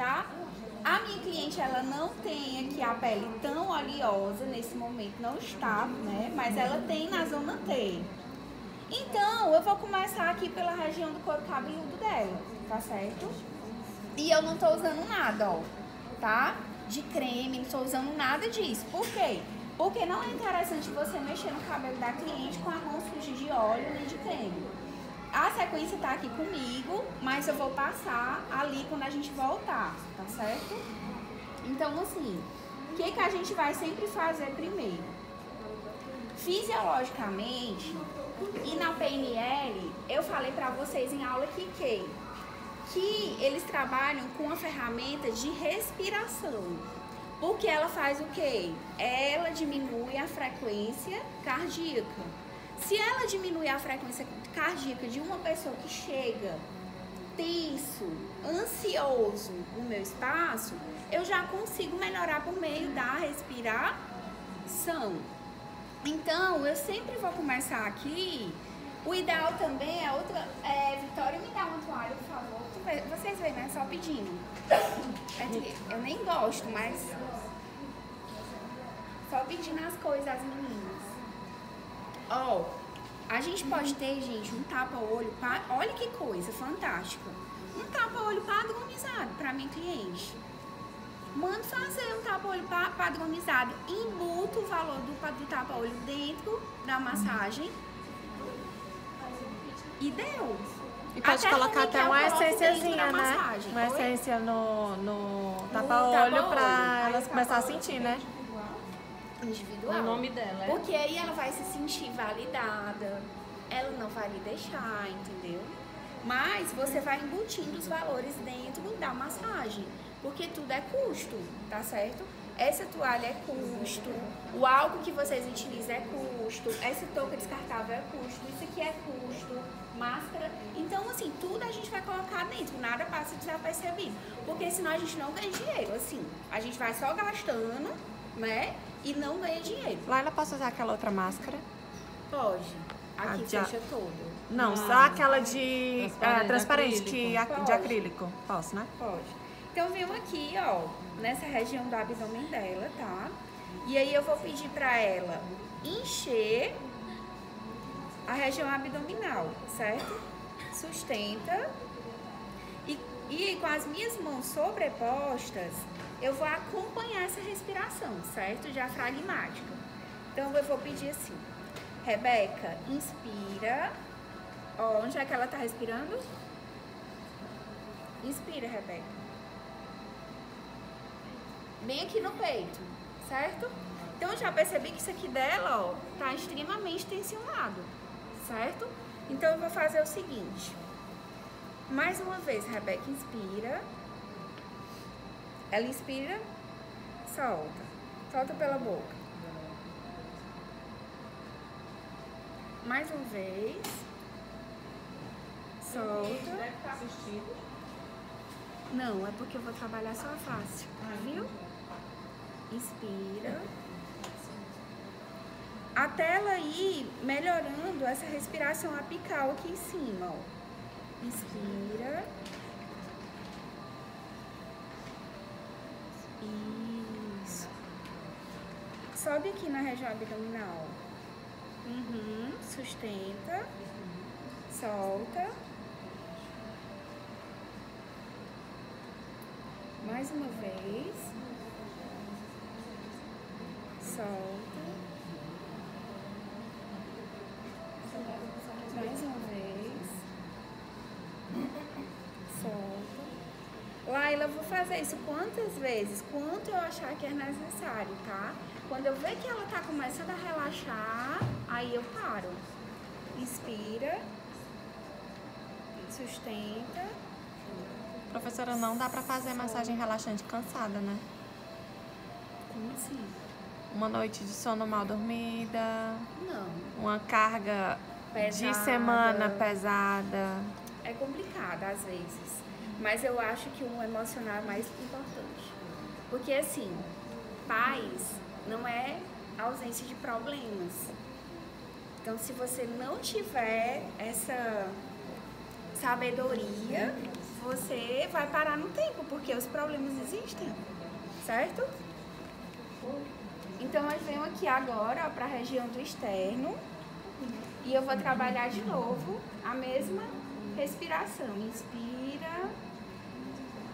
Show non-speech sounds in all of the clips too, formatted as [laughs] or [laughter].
tá? A minha cliente, ela não tem aqui a pele tão oleosa nesse momento, não está, né? Mas ela tem na zona T. Então, eu vou começar aqui pela região do couro cabeludo dela, tá certo? E eu não tô usando nada, ó, tá? De creme, não tô usando nada disso. Por quê? Porque não é interessante você mexer no cabelo da cliente com a mão suja de óleo nem de creme. A sequência tá aqui comigo, mas eu vou passar ali quando a gente voltar, tá certo? Então, assim, o que, que a gente vai sempre fazer primeiro? Fisiologicamente, e na PNL, eu falei pra vocês em aula que que, que eles trabalham com a ferramenta de respiração. Porque ela faz o quê? Ela diminui a frequência cardíaca. Se ela diminui a frequência cardíaca de uma pessoa que chega tenso, ansioso no meu espaço, eu já consigo melhorar por meio da respiração. Então, eu sempre vou começar aqui. O ideal também é outra. É, Vitória, me dá uma toalha, por favor. Vocês veem, né? Só pedindo. É eu nem gosto, mas. Só pedindo as coisas meninas. Ó, oh, a gente pode ter, gente, um tapa-olho. Pa... Olha que coisa fantástica. Um tapa-olho padronizado para minha cliente. Manda fazer um tapa-olho padronizado. Embuta o valor do, do tapa-olho dentro da massagem. E deu. E pode até colocar até uma essênciazinha, né? Uma essência no, no tapa-olho tapa pra elas começar a sentir, né? Individual. O nome dela, é? Porque aí ela vai se sentir validada. Ela não vai lhe deixar, entendeu? Mas você vai embutindo os valores dentro da massagem porque tudo é custo, tá certo? Essa toalha é custo, o álcool que vocês utilizam é custo, essa touca descartável é custo, isso aqui é custo, máscara. Então, assim, tudo a gente vai colocar dentro, nada passa desapercebido. Porque senão a gente não ganha dinheiro, assim. A gente vai só gastando, né? E não ganha dinheiro. Laila, posso usar aquela outra máscara? Pode. Aqui a fecha de... todo. Não, ah, só aquela de transparente, é, transparente de acrílico. Que, de acrílico. Posso, né? Pode. Então, venho aqui, ó, nessa região do abdômen dela, tá? E aí eu vou pedir pra ela encher a região abdominal, certo? Sustenta. E, e com as minhas mãos sobrepostas, eu vou acompanhar essa respiração, certo? Diafragmática. Então, eu vou pedir assim. Rebeca, inspira. Ó, onde é que ela tá respirando? Inspira, Rebeca bem aqui no peito, certo? Então já percebi que isso aqui dela, ó, tá extremamente tensionado, certo? Então eu vou fazer o seguinte. Mais uma vez, Rebeca inspira. Ela inspira, solta. Solta pela boca. Mais uma vez. Solta. Deve estar assistindo. Não, é porque eu vou trabalhar só a face, viu? Inspira. Até ela ir melhorando essa respiração apical aqui em cima, ó. Inspira. Sobe aqui na região abdominal. Uhum. Sustenta. Solta. Mais uma vez solta. Mais uma vez. Solta. Laila, vou fazer isso quantas vezes? Quanto eu achar que é necessário, tá? Quando eu ver que ela tá começando a relaxar, aí eu paro. Inspira. Sustenta. Professora, não dá pra fazer massagem relaxante cansada, né? Como assim? uma noite de sono mal dormida. Não. Uma carga pesada. de semana pesada. É complicado às vezes. Mas eu acho que um emocional é mais importante. Porque assim, paz não é ausência de problemas. Então se você não tiver essa sabedoria, você vai parar no tempo, porque os problemas existem, certo? Então eu venho aqui agora para a região do externo e eu vou trabalhar de novo a mesma respiração. Inspira.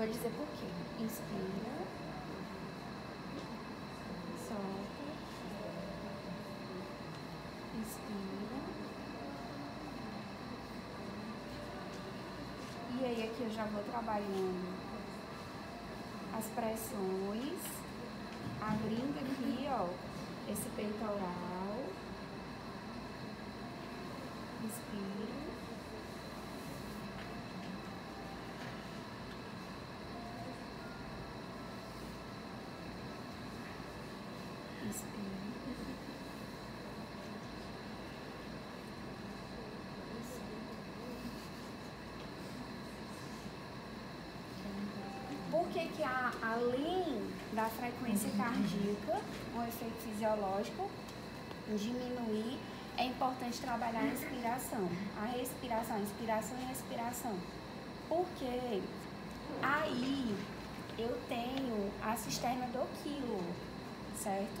Vou dizer por quê. Inspira. Solta. Inspira. E aí aqui eu já vou trabalhando as pressões, abrindo aqui, ó, esse peitoral. Inspira. Por que, que a, além da frequência cardíaca, um efeito fisiológico, diminuir, é importante trabalhar a inspiração. A respiração, inspiração e respiração. Porque aí eu tenho a cisterna do quilo, certo?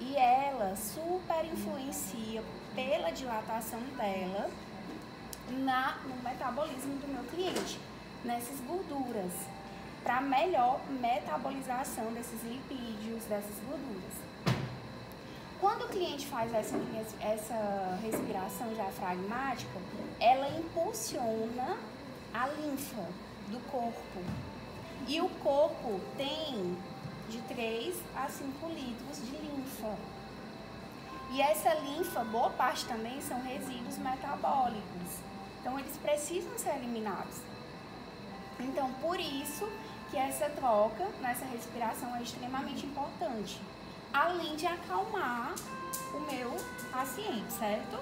E ela super influencia pela dilatação dela na, no metabolismo do meu cliente, nessas gorduras, para melhor metabolização desses lipídios, dessas gorduras. Quando o cliente faz essa, essa respiração diafragmática, ela impulsiona a linfa do corpo. E o corpo tem de 3 a 5 litros de linfa. E essa linfa, boa parte também são resíduos metabólicos. Então eles precisam ser eliminados. Então por isso que essa troca nessa respiração é extremamente importante. Além de acalmar o meu paciente, certo?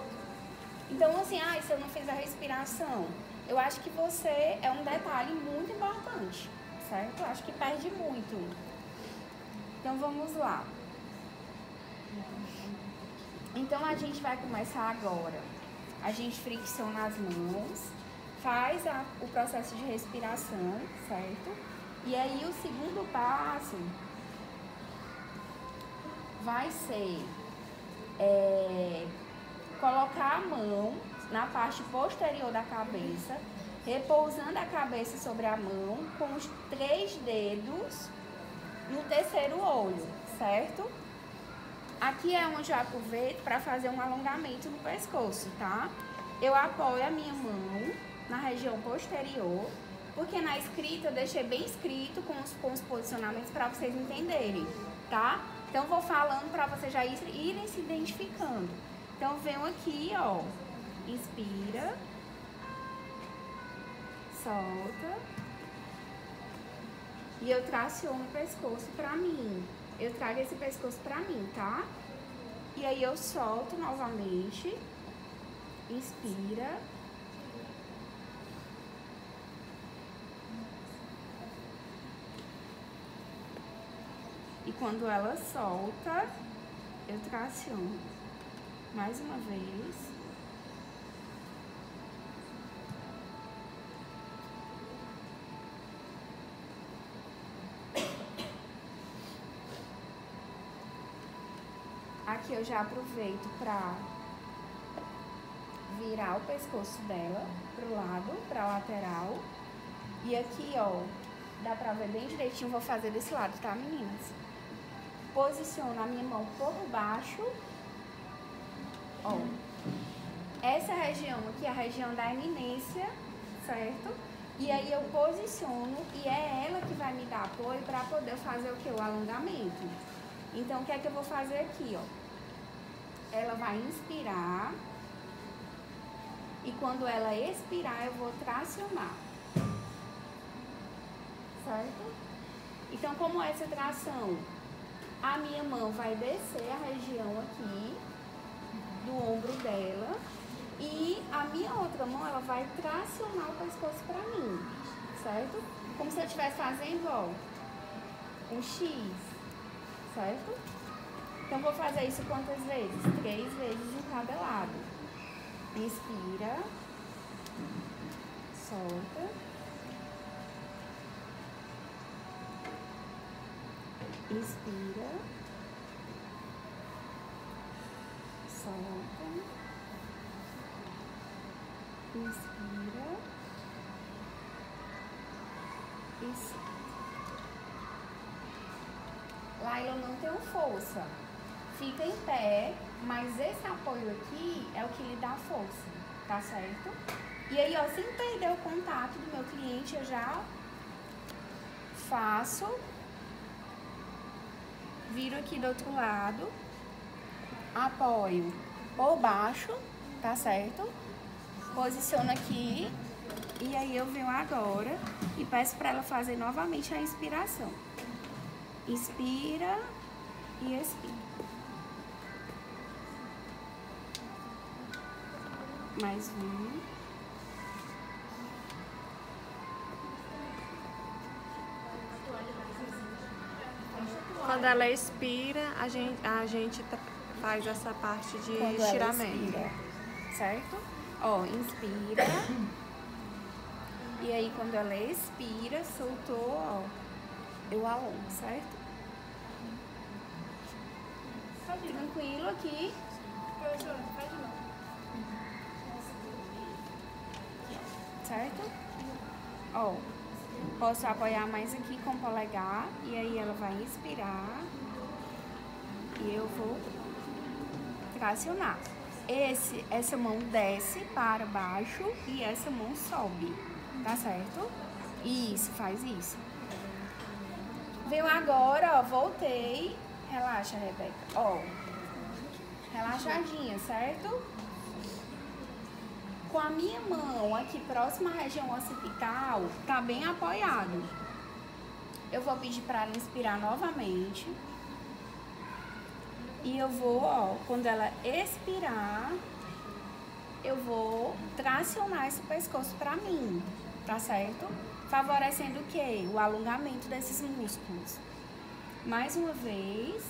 Então assim, ah, se eu não fiz a respiração, eu acho que você é um detalhe muito importante, certo? Eu acho que perde muito. Então vamos lá. Então a gente vai começar agora. A gente fricciona as mãos, faz a, o processo de respiração, certo? E aí o segundo passo vai ser é, colocar a mão na parte posterior da cabeça, repousando a cabeça sobre a mão com os três dedos no terceiro olho, certo? Aqui é onde eu aproveito para fazer um alongamento no pescoço, tá? Eu apoio a minha mão na região posterior, porque na escrita eu deixei bem escrito com os, com os posicionamentos para vocês entenderem, tá? Então vou falando para vocês já irem se identificando. Então venho aqui, ó, inspira, solta. E eu traciono o pescoço pra mim. Eu trago esse pescoço pra mim, tá? E aí eu solto novamente. Inspira. E quando ela solta, eu traciono mais uma vez. Aqui eu já aproveito para virar o pescoço dela pro lado, pra lateral. E aqui, ó, dá pra ver bem direitinho, vou fazer desse lado, tá, meninas? Posiciono a minha mão por baixo. Ó. Essa região aqui é a região da eminência, certo? E aí eu posiciono e é ela que vai me dar apoio para poder fazer o que? O alongamento. Então, o que é que eu vou fazer aqui, ó? ela vai inspirar e quando ela expirar eu vou tracionar. certo? Então, como essa tração? A minha mão vai descer a região aqui do ombro dela e a minha outra mão ela vai tracionar o pescoço para mim, certo? Como se eu estivesse fazendo, ó, um X, certo? Então, vou fazer isso quantas vezes? Três vezes em cada lado. Inspira. Solta. Inspira. Solta. Inspira. E solta. Laila não tem força. Fica em pé, mas esse apoio aqui é o que lhe dá força, tá certo? E aí, ó, sem perder o contato do meu cliente, eu já faço, viro aqui do outro lado, apoio por baixo, tá certo? Posiciono aqui e aí eu venho agora e peço para ela fazer novamente a inspiração. Inspira e expira. Mais um. Quando ela expira, a gente, a gente faz essa parte de Quando estiramento. Expira, certo? Ó, inspira. e aí quando ela expira, soltou, ó, eu alongo, certo? Tranquilo aqui. Certo? Ó, posso apoiar mais aqui com o polegar e aí ela vai inspirar e eu vou tracionar. Esse, essa mão desce para baixo e essa mão sobe, tá certo? Isso, faz isso. Veio agora, ó, voltei. Relaxa, Rebeca. Ó, relaxadinha, certo? Com a minha mão aqui próxima à região occipital, tá bem apoiado. Eu vou pedir para ela inspirar novamente. E eu vou, ó, quando ela expirar, eu vou tracionar esse pescoço para mim, tá certo? favorecendo o que? O alongamento desses músculos. Mais uma vez.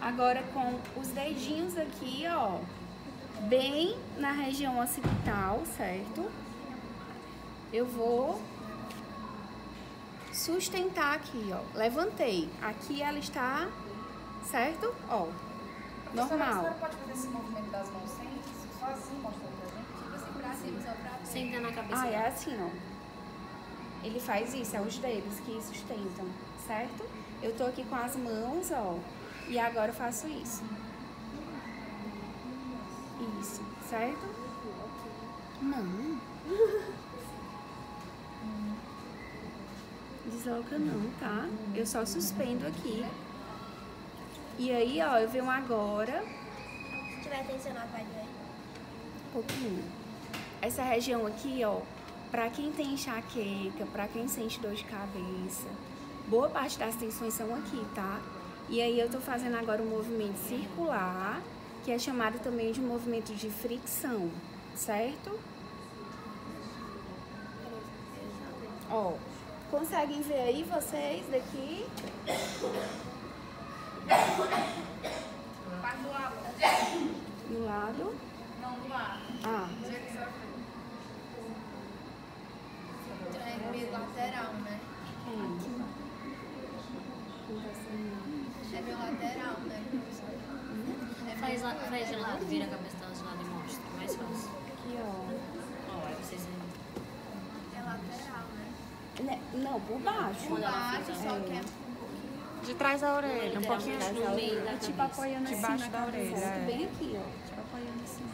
Agora com os dedinhos aqui, ó, bem na região occipital, certo? eu vou sustentar aqui, ó. Levantei. Aqui ela está, certo? Ó, normal. A senhora pode fazer esse movimento das mãos sem, só assim, mostrando pra gente? Tipo assim, pra cima, só pra Senta na cabeça. Ah, é assim, ó. Ele faz isso, é os dedos que sustentam, certo? Eu tô aqui com as mãos, ó. E agora eu faço isso. Isso, certo? Não. [laughs] Desloca não, tá? Eu só suspendo aqui. E aí, ó, eu venho agora. Se tiver tensionado, vai doer? Um pouquinho. Essa região aqui, ó, pra quem tem enxaqueca, pra quem sente dor de cabeça, boa parte das tensões são aqui, tá? E aí eu tô fazendo agora um movimento circular, que é chamado também de movimento de fricção, certo? Ó, Conseguem ver aí vocês daqui? do lado. Do lado? Não, do lado. Ah. Então é meio lateral, né? Aqui. É meio lateral, né? É faz, faz de lado, vira a cabeça de lado e mostra. Mais fácil. Aqui, ó. Ó, aí vocês É lateral, né? Né, não, por baixo. Por baixo, só é. que é De trás da orelha, um pouquinho da no meio orelha. da tipo cabeça. apoiando assim Debaixo da orelha, é. Bem aqui, ó. Tipo apoiando assim.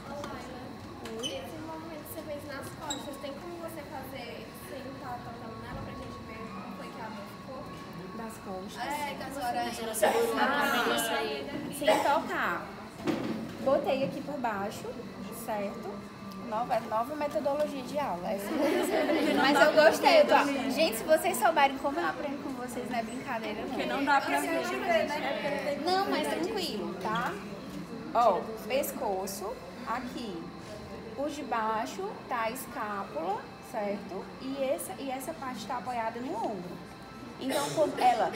Esse movimento que você fez nas costas, tem como costas. É, que a senhora A senhora segurou a isso aí. Sem tocar. Botei aqui por baixo, certo? Nova, nova metodologia de aula. mesmo. Mas eu gostei. eu tô- Gente, se vocês souberem como eu aprendo com vocês, não é brincadeira, não. Porque não dá pra ver. Não, mas tranquilo, tá? Ó, pescoço, aqui. Por debaixo tá a escápula, certo? E essa, e essa parte tá apoiada no ombro. Então, quando ela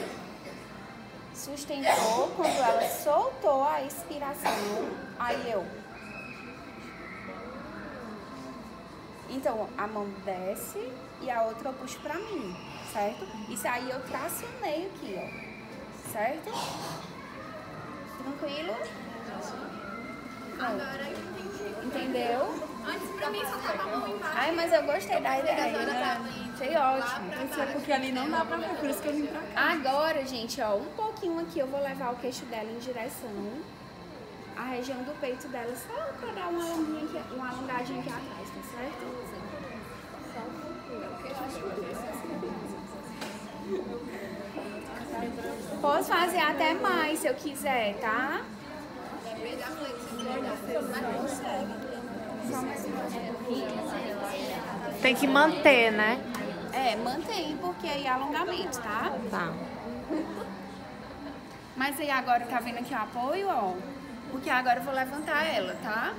sustentou, quando ela soltou a expiração, aí eu. Então, a mão desce e a outra eu puxo pra mim, certo? Isso aí eu tracionei aqui, ó. Certo? Tranquilo? Agora eu entendi. Entendeu? Antes pra mim só tava a mão embaixo. Ai, mas eu gostei da ideia, né? Achei ótimo. Isso é porque ali não dá pra ver, por isso que eu vim pra cá. Agora, gente, ó, um pouquinho aqui eu vou levar o queixo dela em direção à região do peito dela, só pra dar uma alongadinha aqui, uma alongadinha aqui atrás, tá certo? Posso fazer até mais se eu quiser, tá? Só mais um pouquinho. Tem que manter, né? É, mantém, porque aí é alongamento, tá? Tá. Mas aí agora tá vendo aqui o apoio, ó? Porque agora eu vou levantar ela, tá?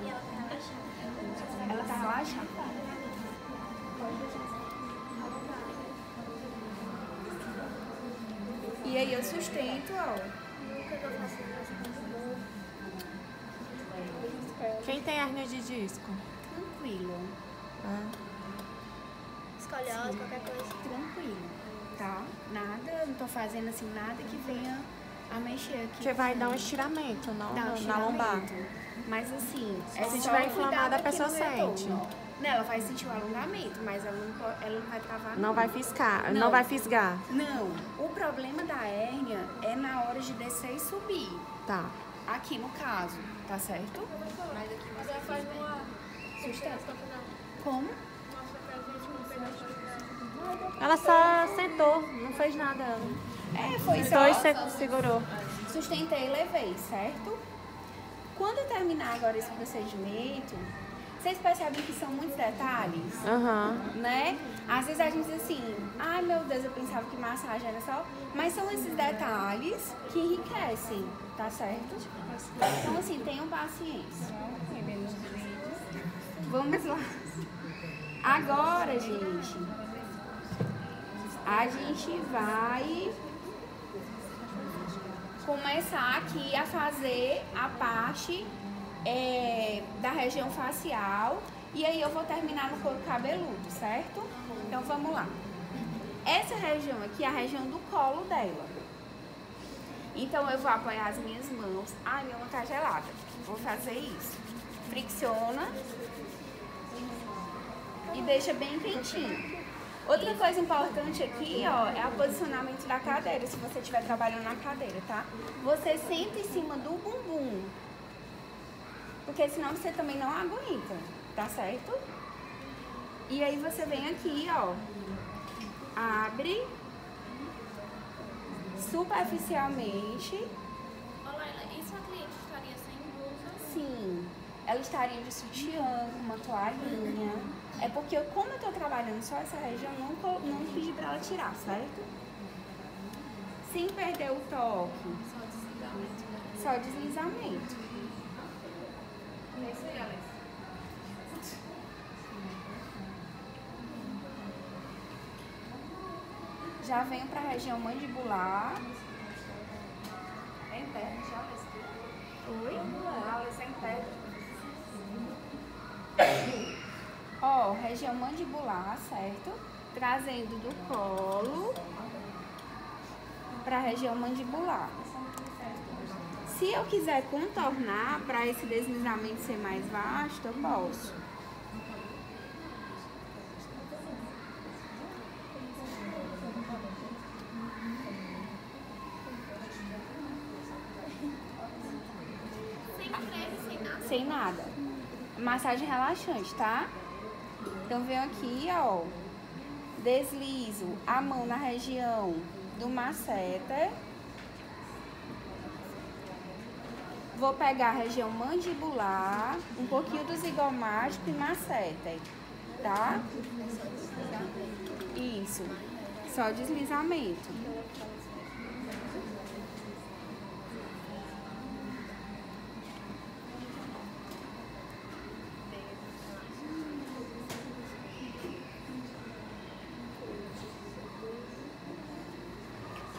Ela tá relaxada. E aí eu sustento, ó. Quem tem hernia de disco? Tranquilo. Escolhose, qualquer coisa. Tranquilo, tá? Nada, não tô fazendo assim nada que venha a mexer aqui. Porque vai dar um estiramento não, Dá um na estiramento. lombar. Mas assim, é Se tiver inflamada, a pessoa sente. Não, ela vai sentir o alongamento, mas ela não, ela não vai travar. Não vai fiscar, não, Não. vai fisgar. Não, o problema da hérnia é na hora de descer e subir. Tá. Aqui no caso, tá certo? Mas aqui você faz uma. Sustenta. Como? Ela só sentou, não fez nada. É, foi Sentou e só. se- segurou. Sustentei e levei, certo? Quando terminar agora esse procedimento, vocês percebem que são muitos detalhes? Aham. né? Às vezes a gente diz assim, ai meu Deus, eu pensava que massagem era só. Mas são esses detalhes que enriquecem, tá certo? Então assim, tenham paciência. Vamos lá. Agora, gente, a gente vai começar aqui a fazer a parte é, da região facial e aí eu vou terminar no couro cabeludo, certo? Então vamos lá. Essa região aqui é a região do colo dela. Então eu vou apoiar as minhas mãos. Ai, minha mão tá gelada. Vou fazer isso. Fricciona e deixa bem quentinho. Outra coisa importante aqui, ó, é o posicionamento da cadeira, se você estiver trabalhando na cadeira, tá? Você senta em cima do bumbum, porque senão você também não aguenta, tá certo? E aí você vem aqui, ó, abre superficialmente, Laila, e se a cliente estaria sem blusa? sim, ela estaria de sutiã, com uma toalhinha. É porque eu, como eu tô trabalhando só essa região, não, não pedi pra ela tirar, certo? Sem perder o toque. Só deslizamento. Já venho pra região mandibular. É interno, já Oi? Ela é interno. Região mandibular, certo? Trazendo do colo para a região mandibular. Se eu quiser contornar para esse deslizamento ser mais vasto, eu posso. Sem nada. Massagem relaxante, tá? Então venho aqui, ó. Deslizo a mão na região do masseter. Vou pegar a região mandibular, um pouquinho do zigomático e masseter, tá? Isso. Só deslizamento.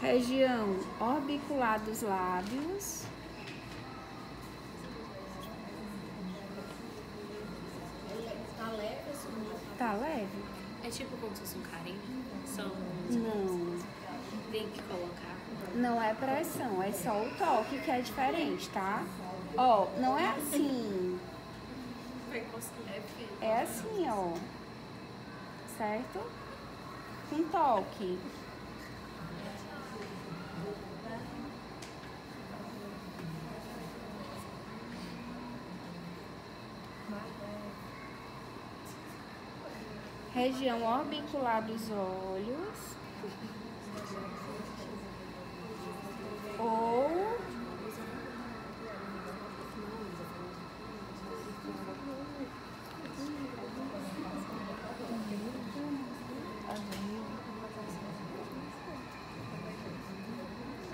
Região orbicular dos lábios. Tá leve? Tá leve? É tipo como se fosse um carinho? São. Não. Tem que colocar. Não é pressão, é só o toque que é diferente, tá? Ó, não é assim. É assim, ó. Certo? Com toque. Região orbicular dos olhos. Ou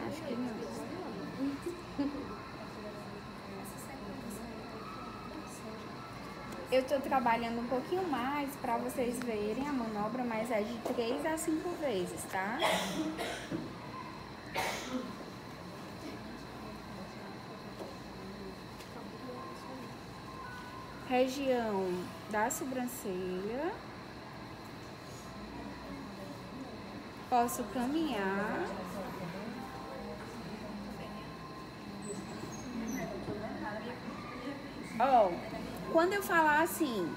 Acho que não. Eu estou trabalhando um pouquinho mais para vocês verem a manobra, mas é de 3 a 5 vezes, tá? Região da sobrancelha. Posso caminhar. Ó, oh, quando eu falar assim,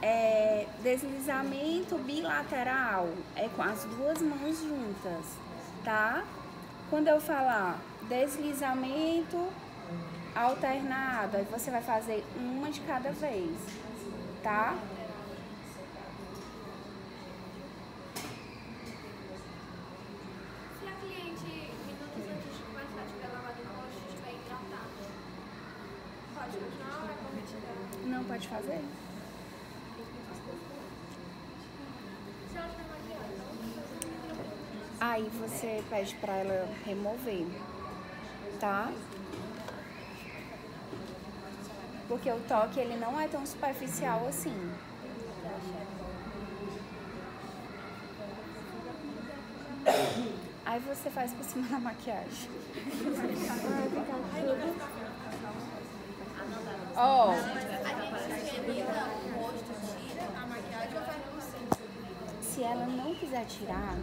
é, deslizamento bilateral, é com as duas mãos juntas, tá? Quando eu falar deslizamento alternado, aí você vai fazer uma de cada vez, tá? Pode continuar? Não pode fazer? Aí você pede pra ela remover, tá? Porque o toque ele não é tão superficial assim. Aí você faz por cima da maquiagem. [laughs] Ó, a gente higieniza o rosto, tira a maquiagem ou faz por cima? se ela não quiser tirar,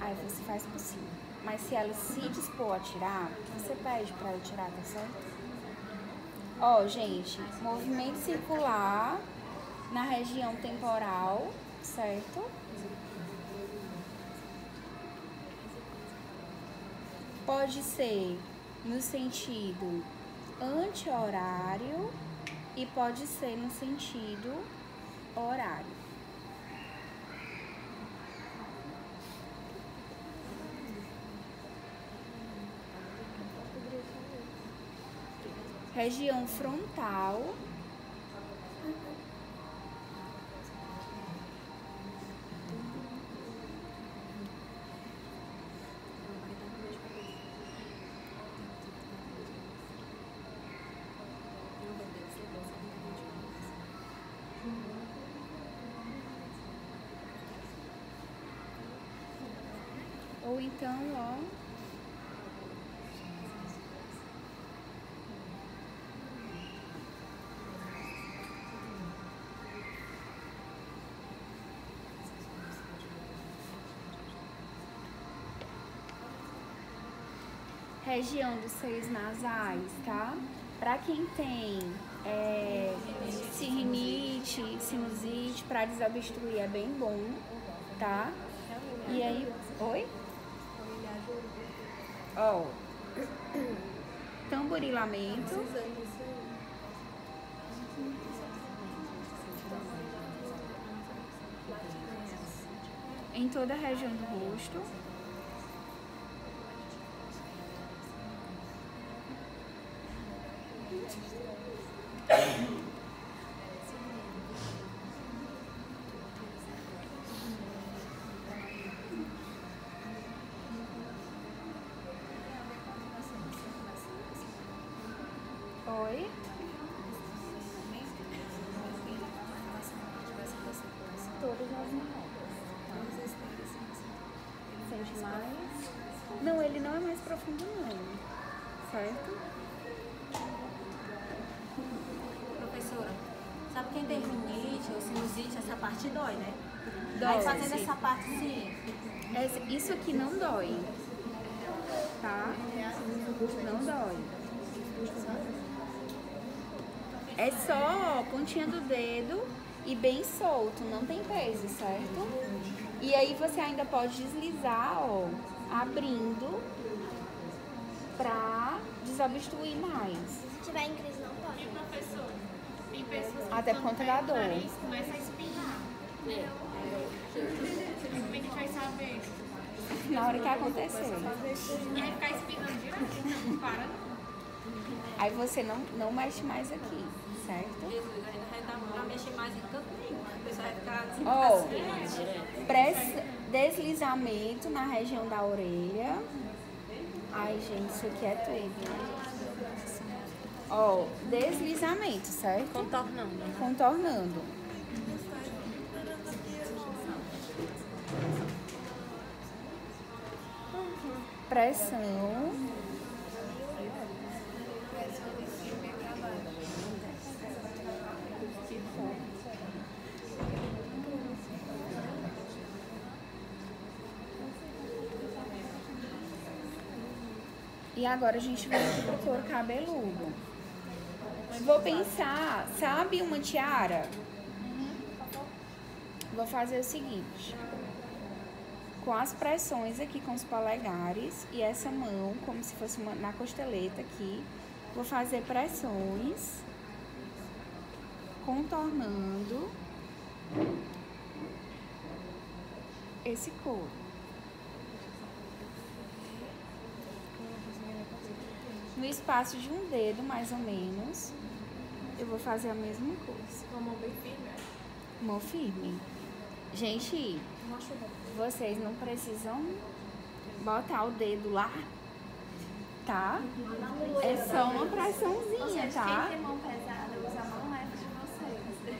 aí você faz por cima. Mas se ela se dispor a tirar, você pede pra ela tirar, tá certo? Ó, gente, movimento circular na região temporal, certo? Pode ser no sentido anti-horário e pode ser no sentido horário. região frontal. Então, ó, região dos seios nasais, tá? Pra quem tem é, sinite, sinusite, pra desobstruir é bem bom, tá? E aí, oi? Ó, tamborilamento. Em toda a região do rosto. Mais? Não, ele não é mais profundo não. Certo? Professora, sabe quem tem rinite ou sinusite, essa parte dói, né? Dói. Aí fazendo essa parte sim. Esse- Isso aqui não dói. Tá? Não dói. É só pontinha do dedo e bem solto, não tem peso, certo? E aí você ainda pode deslizar, ó, abrindo pra desobstruir mais. Se tiver em crise, não pode. E professor, tem pessoas que Até por conta da dor. nariz começa a espirrar. Como é que a gente vai saber? Na hora que acontecer. E aí ficar espirrando direto, não para não. Aí você não, não mexe mais aqui, certo? Jesus, ainda vai dar pra mexer mais em canto nenhum. Ó, press- deslizamento na região da orelha. Ai, gente, isso aqui é tudo. Ó, deslizamento, certo? Contornando. Contornando. Pressão. E agora a gente vai pro couro cabeludo. Vou pensar, sabe uma tiara? Vou fazer o seguinte. Com as pressões aqui com os polegares e essa mão, como se fosse uma, na costeleta aqui, vou fazer pressões, contornando esse couro. No espaço de um dedo, mais ou menos, eu vou fazer a mesma coisa. Uma mão bem firme? Mão firme. Gente, vocês não precisam botar o dedo lá, tá? É só uma pressãozinha, tá? Quem tem mão pesada usa a mão leve de vocês.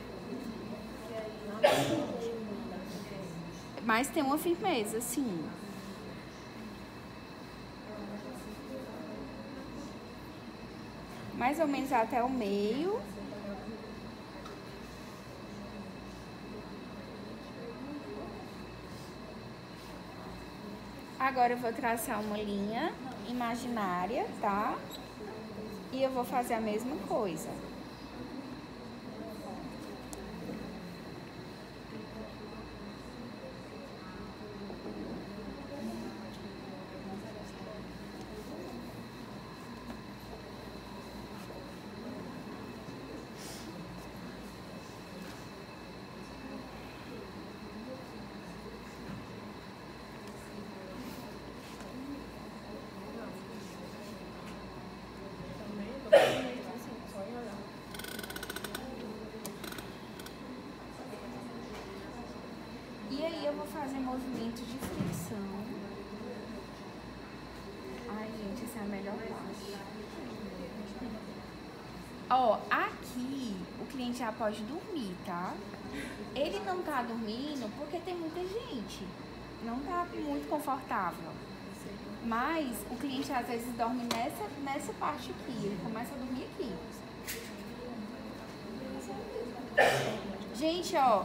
Mas tem uma firmeza, sim. Mais ou menos até o meio. Agora eu vou traçar uma linha imaginária, tá? E eu vou fazer a mesma coisa. E aí eu vou fazer movimento de fricção. Ai, gente, essa é a melhor parte. Ó, aqui o cliente já pode dormir, tá? Ele não tá dormindo porque tem muita gente. Não tá muito confortável. Mas o cliente às vezes dorme nessa, nessa parte aqui. Ele começa a dormir aqui. Gente, ó,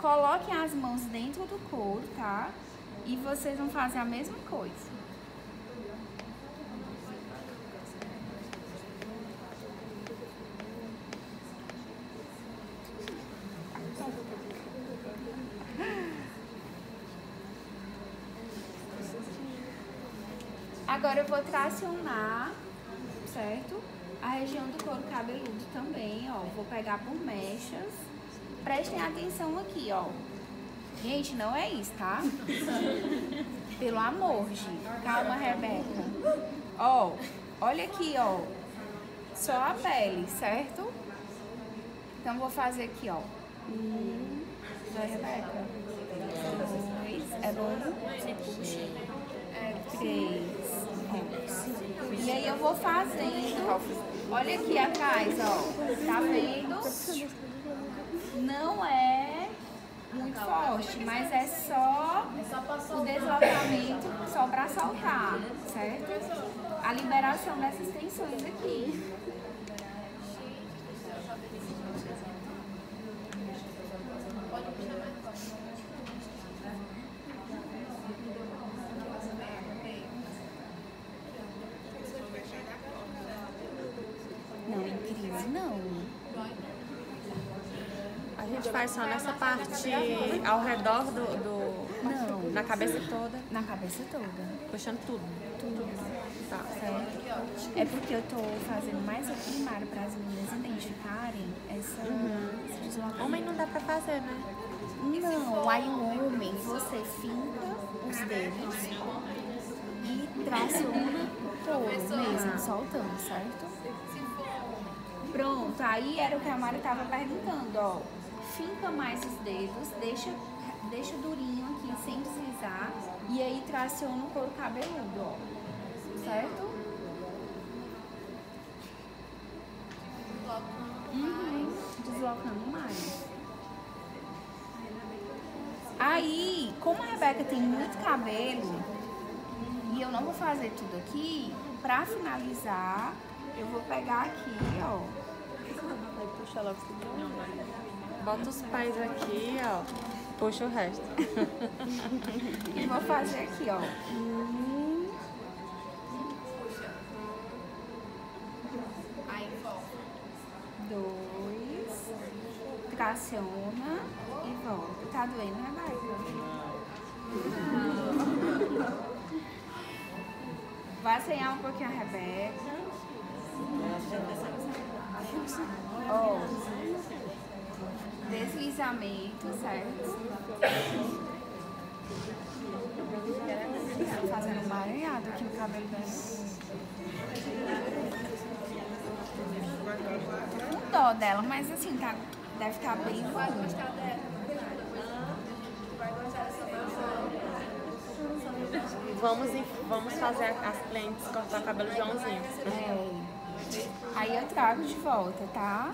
coloquem as mãos dentro do couro, tá? E vocês vão fazer a mesma coisa. Agora eu vou tracionar, certo? A região do couro cabeludo também, ó. Vou pegar por mechas. Prestem atenção aqui, ó. Gente, não é isso, tá? [laughs] Pelo amor, Gi. Calma, Rebeca. Ó, olha aqui, ó. só a pele, certo? Então vou fazer aqui, ó. Um, vai, Rebeca. Dois, é bom? Três. E aí eu vou fazendo. Olha aqui atrás, ó. Tá vendo? Não é muito forte, mas é só o deslocamento só para soltar, certo? A liberação dessas tensões aqui. Não, em crise não. A gente faz só nessa parte ao redor do, do- Não. na cabeça toda, Na cabeça toda. puxando tudo. Tudo. Tá. Certo? É porque eu tô fazendo mais o primário para as meninas identificarem essa, esse deslocamento. Homem não dá pra fazer, né? Não, aí o homem, você finca os dedos e traciona todo mesmo, soltando, certo? Pronto, aí era o que a Mari tava perguntando, ó. Finca mais os dedos, deixa, deixa durinho aqui sem deslizar e aí traciona o couro cabeludo, ó. Certo? Uhum, deslocando mais. Aí, como a Rebeca tem muito cabelo e eu não vou fazer tudo aqui, pra finalizar, eu vou pegar aqui, ó. Puxa logo Bota os pés aqui, ó. Puxa o resto. [laughs] E vou fazer aqui, ó. Um, dois, traciona e volta. Tá doendo, Rebeca? Vai assanhar um pouquinho a Rebeca. Ó, deslizamento, certo? Tá fazendo um maranhado aqui no cabelo dela. Com dó dela, mas assim, tá, deve estar bem bom. Vamos, em- vamos fazer as clientes cortar o cabelo de Joãozinho. É. Aí eu trago de volta, tá?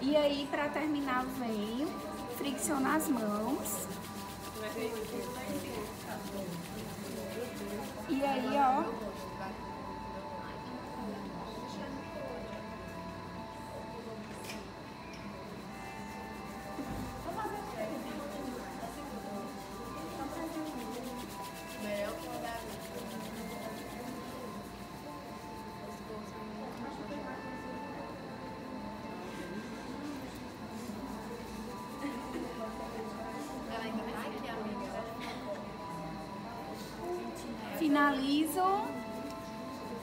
E aí, pra terminar veio, fricciona as mãos. E aí, ó. Finalizo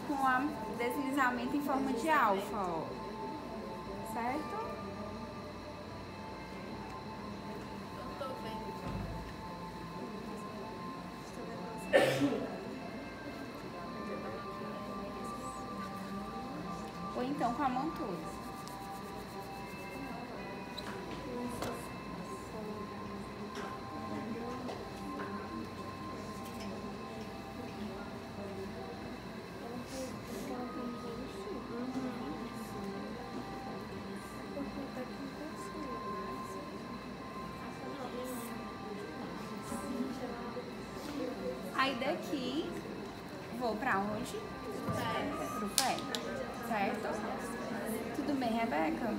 com o deslizamento em forma de alfa, ó. Certo? Aí daqui, vou pra onde? Pro pé. Certo? Tudo bem, Rebeca?